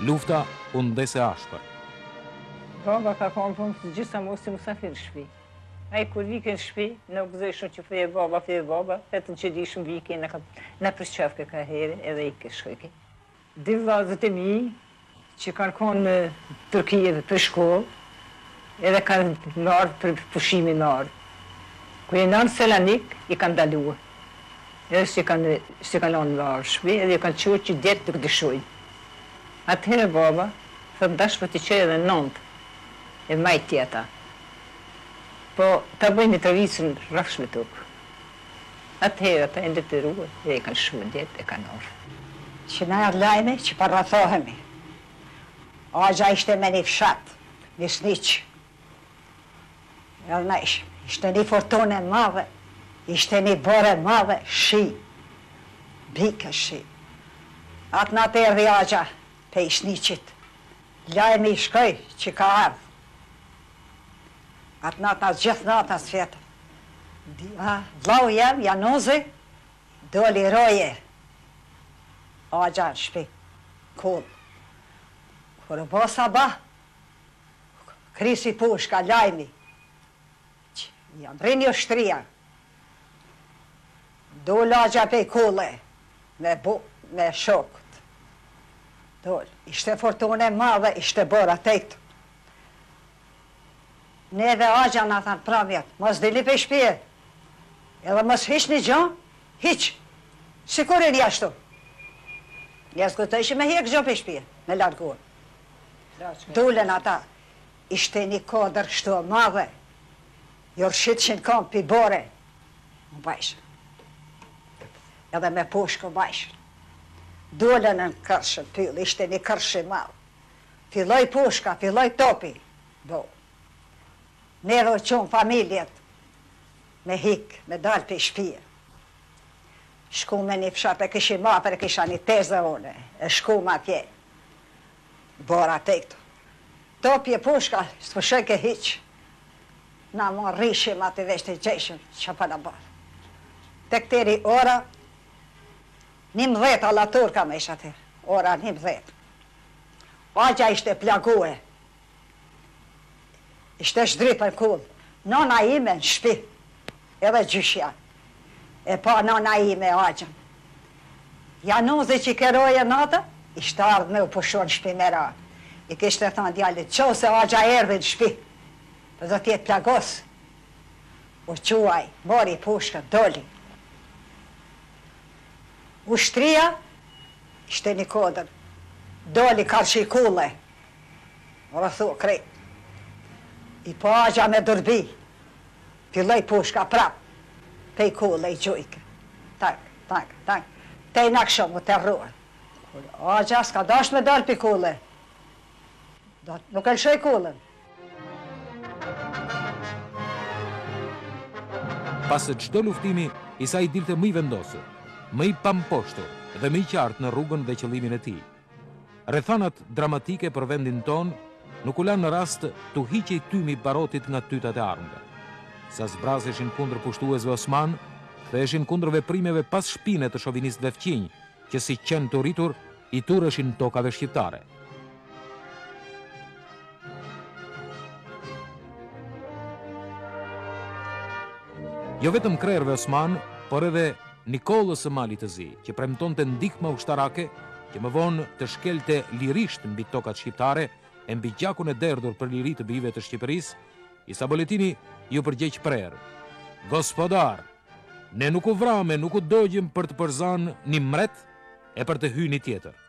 Lufta u ndez e ashpër. Baba ka qenë thonë të gjithë sa mos ni musafir në shtëpi. Ai kur vike në shtëpi, na u gëzojshim që po vje baba, po vje baba, vetëm që dishim vike, na ka na përqafke ka herë edhe ikke shkoke. Dy vëllezërit e mi që kanë qenë në Turqi edhe për shkollë, edhe kanë ardhur për pushime me ardhur. Kur janë ardhur në Selanik, i kanë ndaluar. Edhe s'i kanë lanë me ardhë n'shpi edhe i kanë çu që djemt të t'i lshojmë atëhere baba thotë dashtë me t'çu edhe nantë e majti ata po ta bëjnë Mitrovicën rrafsh me tokë atëhere ata janë detyrue edhe i kanë lshu djemt e kanë ardhë. Që na erdh lajmi që po rrethohemi. Axha ishte me ni fshat, n'Isniq. Edhe na ish, ishte ni furtunë e madhe, ishte ni borë e madhe, shi, bike shi. Atë natë erdhi axha pej Isniqit, lajmi i shkoi që ka ardhë. Atë natë gjithë nata s'fjetëm. Dima, vllau jem, Januzi, doli roje axha në shpi, kullë. Kur u bo sabah, Krisi pushka lajmi që ja mrrini ushtria dol axha pej kulle me bo me shokët dol ishte furtunë e madhe ishte bor atë dit neve axha na tha n'pramje mos dilni pej shpije edhe mos hiqni gjo hiq sikur e vja ashtu jau zotoj që me hek gjo pej shpije me largu Dolën ata, ishte ni kodër kështu e madhe, ju rrshitshin kamt pej bore, mbajshin. Edhe me pushkë u mbajshin. Dolën në kërsh, n'pyll, ishte ni kërsh i madh. Filloi pushka, filloi topi, bo. Neve u çum familjet, me hik, me dalë pej shpije. Shkum me ni fshat, e kishim afër, e kisha ni teze une, e shkum atje. Bora tek tu. Topi e pushka s'pushojke hiq. Na ma rrishim aty veç të ngjojshim ça po na bahet. Tek deri ora njëmbëdhjetë alaturka m'ish atëherë. Ora njëmbëdhjetë. Axha ishte plague Ishte ushtri për kullë. Nana ime në shpi, edhe gjyshja, e pa nana ime axhën. Januzi qi ke roje natën, ishte ardhë me u pushu në shpi me ra. I kishte thanë djalit, çou se axha erdhi në shpi, po do të jetë plagos. U çu ai, mori pushkën, doli. Ushtria ishte një kodër. Doli karshi kulle. Rrethu krejt. I pa axha me durbi. Filloi pushka prap. Pej kulle gjujke. Tak, tak, tak. Tej n'aksham u terrua. Axha s'ka dasht me dal pi kulle. Nuk e lshoi kullen. Pas çdo luftimi, Isai dilte më i vendosur, më i pamposhtur dhe më i qartë në rrugën dhe qëllimin e tij. Rrethanat dramatike për vendin tonë nuk u lanë në rast t'u hiqej tymi i barotit nga tytat e armëve. Sa zbrazeshin kundër pushtuesve osmanë, ktheheshin kundër veprimeve pas shpine të shovinistëve fqinjë, që si qen të uritur i turreshin tokave shqiptare. Jo vetëm krerëve osmanë, por edhe Nikollës së Malit të Zi, që premtonte ndihma ushtarake, që më vonë të shkelte lirisht mbi tokat shqiptare e mbi gjakun e derdhur për liri të bijve të Shqipërisë, Isa Boletini iu përgjegj prerë, Gospodar! Ne nuk u vramë e nuk u dogjëm për të përzanë ni mret e për të hy ni tjetër.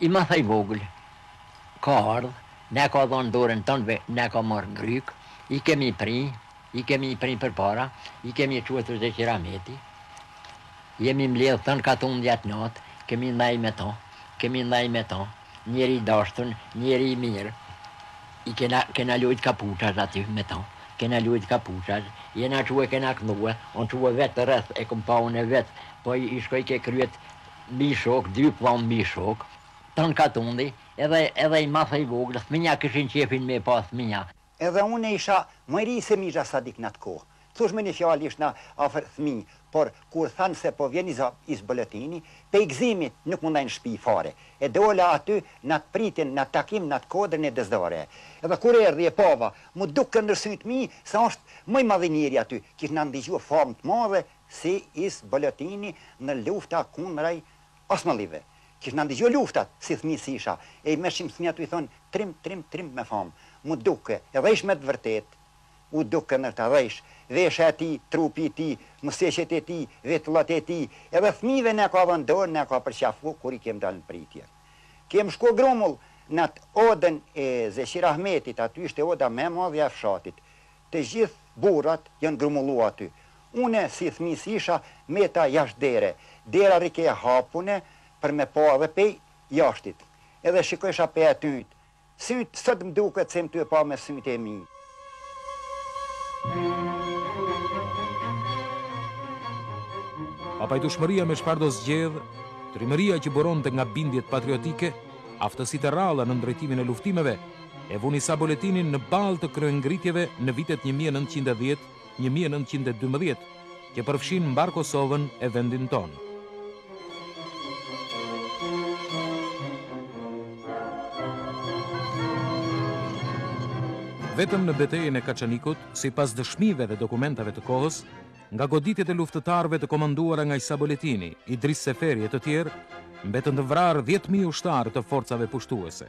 I madh e i vogël, ka ardhë, na ka dhanë dorën tanve, na ka marrë n'gryk, i kemi pri, i kemi pri përpara, i kemi çue te Qirameti, jemi mbledhë tanë katundi atë natë, kemi ndajë me ta, kemi ndajë me ta, njeri i dashtur, njeri i mirë, i kena, kena lujtë kapuçash aty me ta, kena lujtë kapuçash, jena çue kena këndue, unë çue vetë rreth, e kom pa une vetë, po i shkoj ke kryet Mbi shokë, dy pllamë mbi shokë, tan katundi, edhe, edhe i madh e i vogël, fëminja kishin qejfin me e pa fëminja. Edhe unë isha ma i ri se Mixha Sadik n'atë kohë. Thush me një fjalë ishna afër fëmij, por kur thanë se po vjen Isë Boletini, pej gëzimit nuk m'u ndej n'shpi fare. E dola aty, n'atë pritën n'atë takim, n'atë kodrën e Dëzdore. Edhe kur erdhi e pava, mu duk ndër sytë mi se është ma i madhi njeri aty, kishna ndigjue famë t'madhe Si Isa Boletini në lufta kundrej osmalive kishna ndigjue luftat si fmi si isha e i mershim fmijat e i thonë trim trim trim me famë m'u duke edhe ish me të vërtetë u duke ndër ta dhejsh vesha e tij trupi i tij musteqet e tij vetullat e tij edhe fmive ne ka dhënë dorë ne ka përqafu kur i kem dalë n'pritje kem shku grumull n'at odën e Zeqir Ahmetit aty ishte oda ma e madhja e fshatit Të gjithë burrat janë grumullu aty. Une si fmi si isha meta jashtë dere. Dera rrike e hapune për me pa edhe pej jashtit. Edhe shikojsha pej atyhit si sot m'duket se jam tue pa me syjt e mi. Papajtushmëria me çfarëdo zgjedhë, trimëria që buronte nga bindjet patriotike, aftësitë e rralla në drejtimin e luftimeve, E vunë Isa Boletinin në ballë të kryengritjeve në vitet një mijë e nëntëqind e dhjetë, një mijë e nëntëqind e dymbëdhjetë, që përfshinë mbarë Kosovën e vendin tonë. Vetëm në betejën e Kaçanikut, sipas dëshmive dhe dokumentave të kohës, Nga goditjet e luftëtarëve të komanduara nga Isa Boletini, Idris Seferi e të tjerë, mbetën të vrarë dhjetë mijë ushtarë të forcave pushtuese.